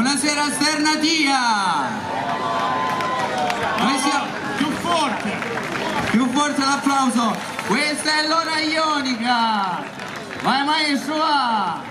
Buonasera Alternatia! Noi siamo... Più forte! Più forte l'applauso! Questa è l'ora ionica! Vai maestro va!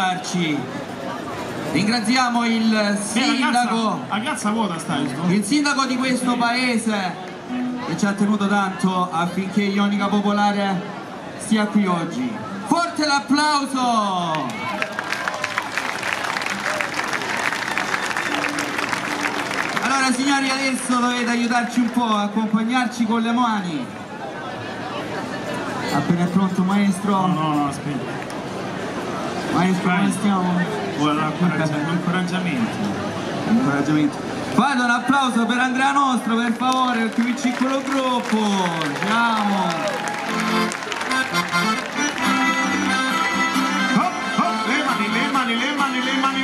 Trovarci. Ringraziamo il Eh, sindaco, tu? il sindaco di questo paese che ci ha tenuto tanto affinché Ionica Popolare sia qui oggi. Forte l'applauso! Allora signori adesso dovete aiutarci un po', accompagnarci con le mani. Appena è pronto maestro? No, no, no, aspetta. Maestro come stiamo? Vuole l'incoraggia- l'incoraggiamento. Incoraggiamento. Fate un applauso per Andrea Nostro per favore, il più piccolo gruppo. Oh, oh, le mani, le mani, le mani, le mani,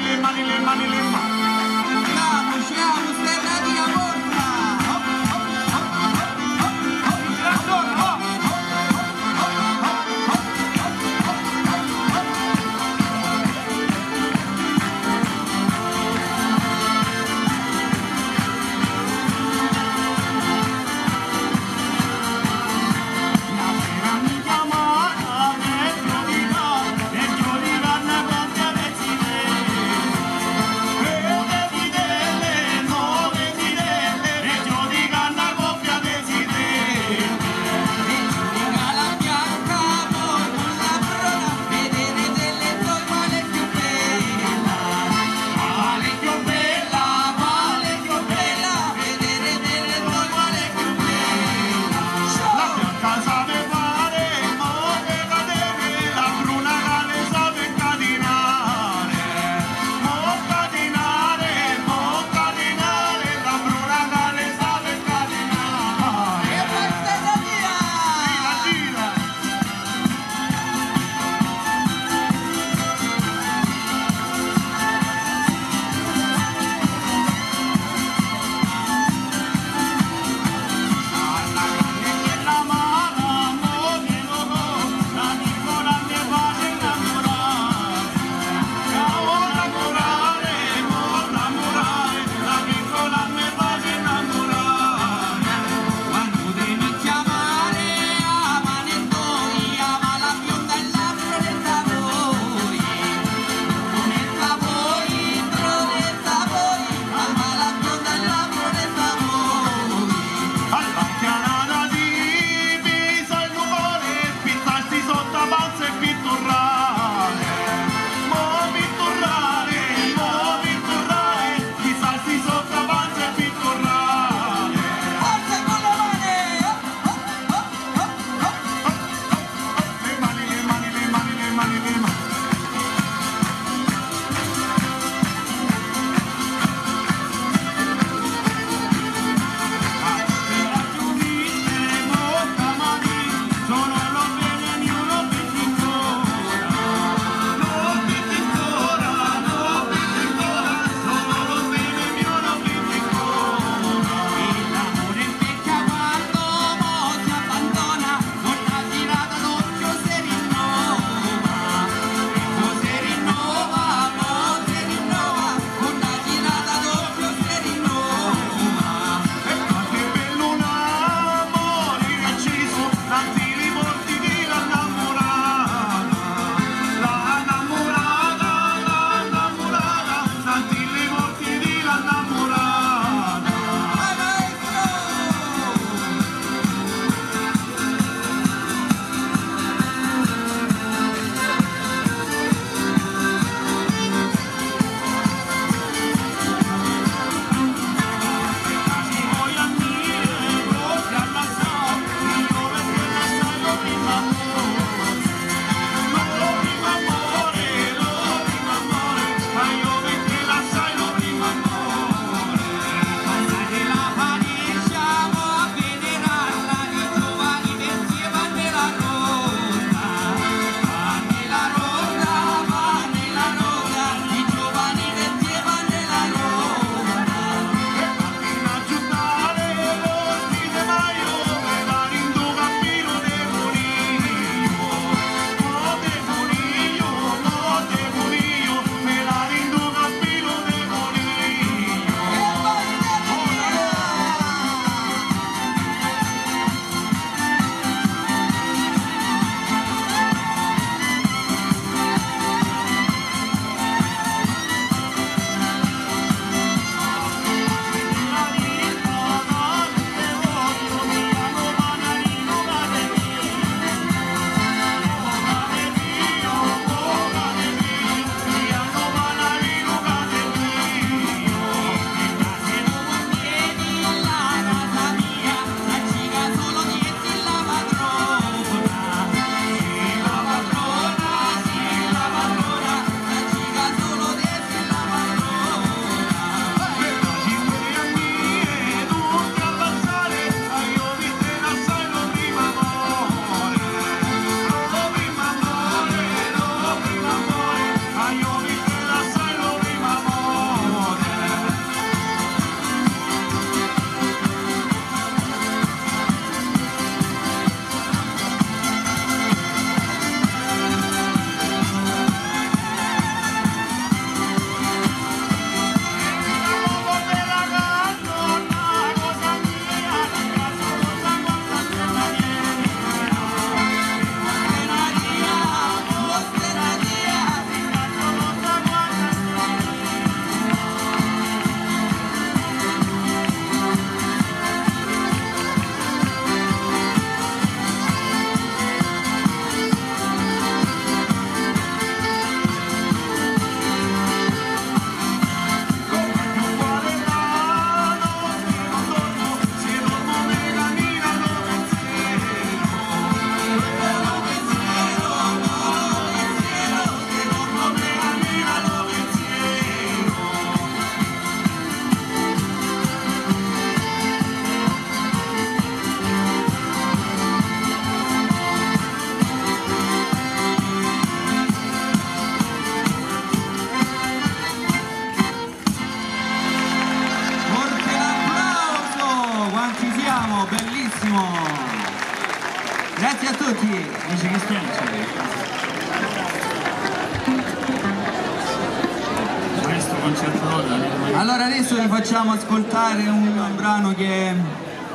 ascoltare un, brano che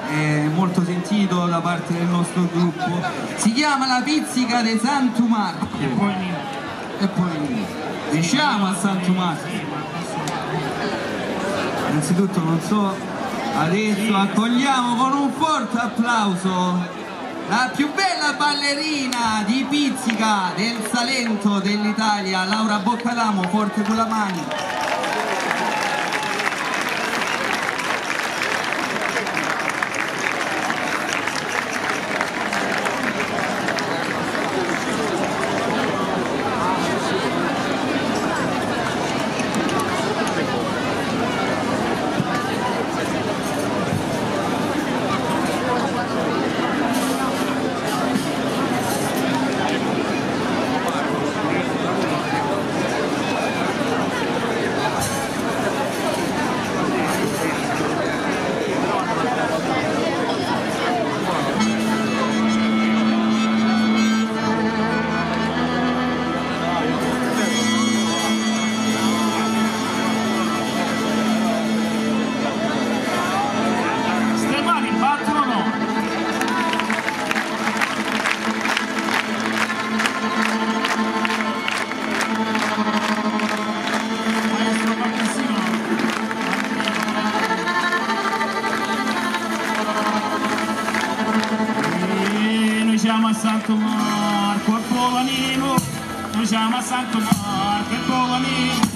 è molto sentito da parte del nostro gruppo. Si chiama La pizzica di Santo Marco. E poi E poi diciamo a Santo Marco. Innanzitutto non so, adesso accogliamo con un forte applauso la più bella ballerina di pizzica del Salento dell'Italia, Laura Boccadamo, forte con la mano. Noi siamo a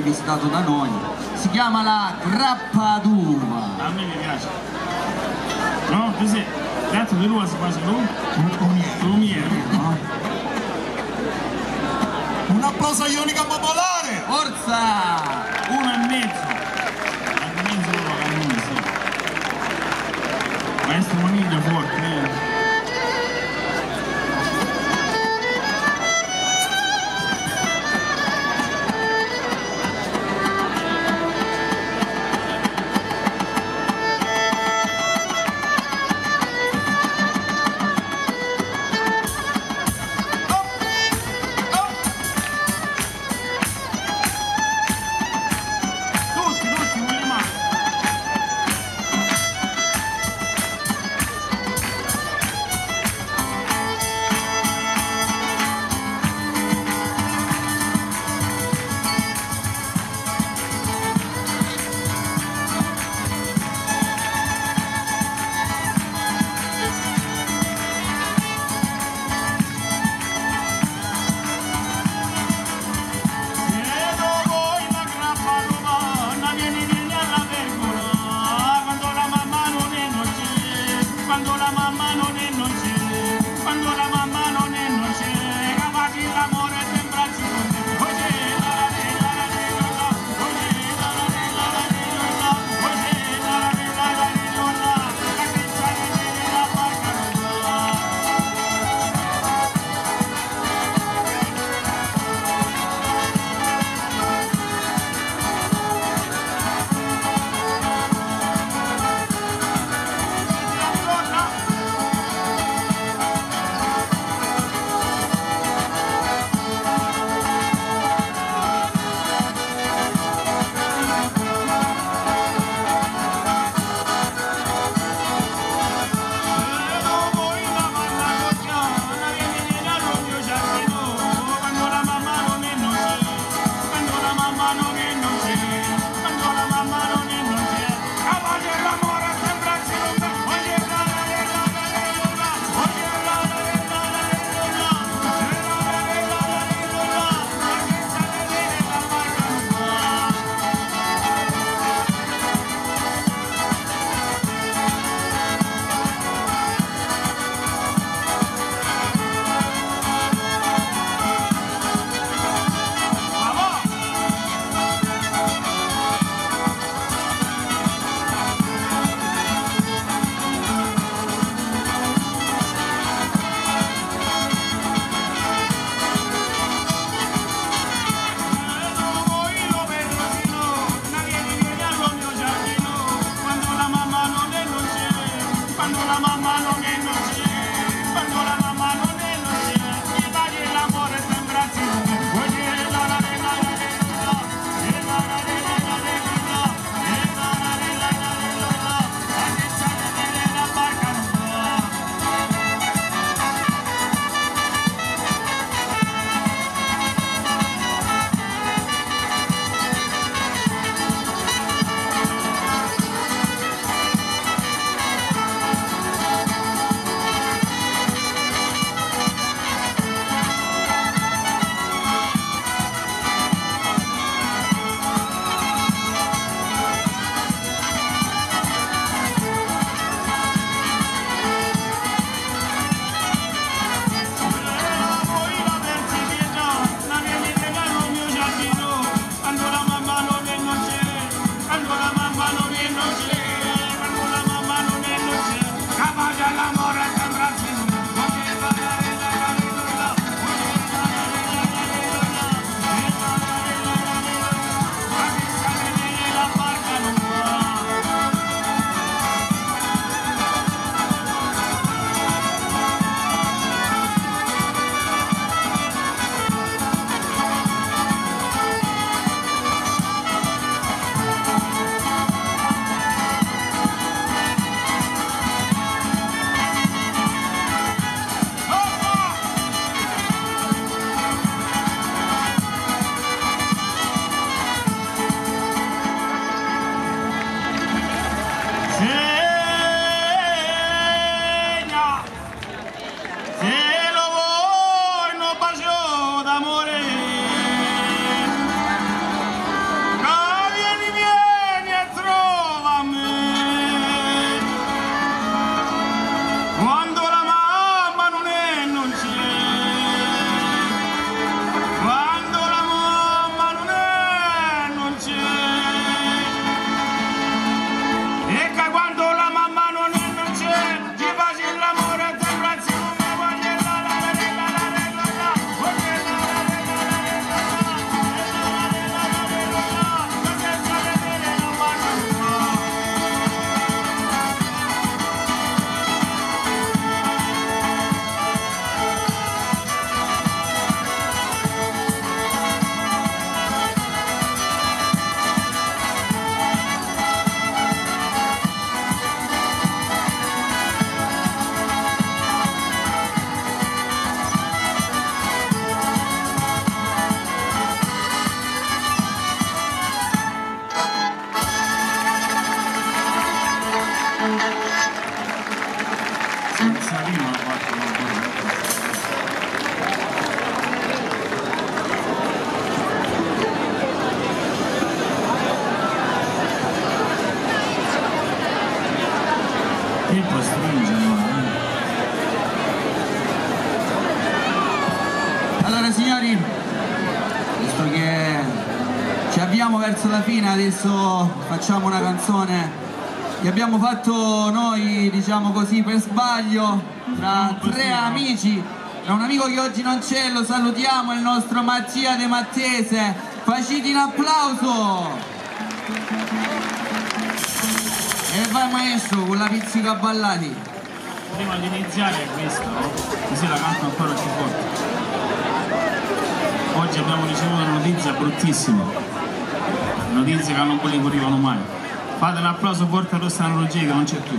rivisitato da noi. Si chiama La Grappaduva. A me mi piace. No? Così, tanto di lui si face lui? Lumiere. no? Un applauso a Ionica Popolare! Forza! Uno e mezzo. Maestro Maniglia forte, adesso facciamo una canzone che abbiamo fatto noi, diciamo così, per sbaglio, tra tre amici. Tra un amico che oggi non c'è, lo salutiamo, il nostro Mattia De Mattese. Faciti un applauso! E vai maestro con la pizzica ballati. Prima di iniziare questo, così la canto ancora più forte. Oggi abbiamo ricevuto una notizia bruttissima. Notizie che non volevano mai. Fate un applauso forte a Rossano Ruggeri che non c'è più.